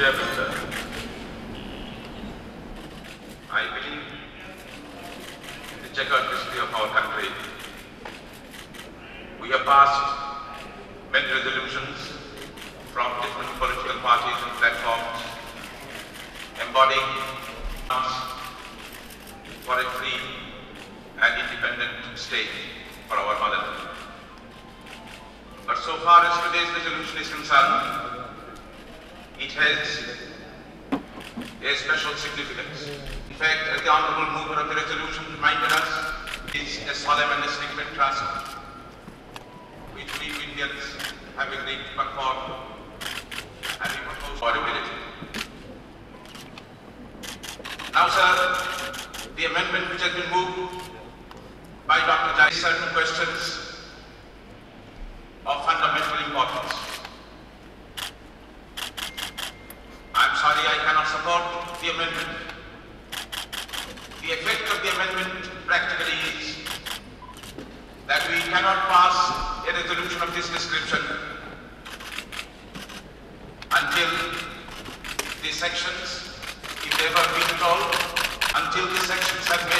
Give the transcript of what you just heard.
Dear Minister, I believe in the checkered history of our country. We have passed many resolutions from different political parties and platforms embodying for a free and independent state for our motherland. But so far as today's resolution is concerned, it has a special significance. In fact, the Honorable Mover of the resolution reminded us, is a solemn and a sacred trust which we Indians have agreed to perform and we propose for ability. Now, sir, the amendment which has been moved by Dr. Jayakar certain questions of fundamental importance. I'm sorry I cannot support the amendment. The effect of the amendment practically is that we cannot pass a resolution of this description until the sections, if they been at all, until the sections have made.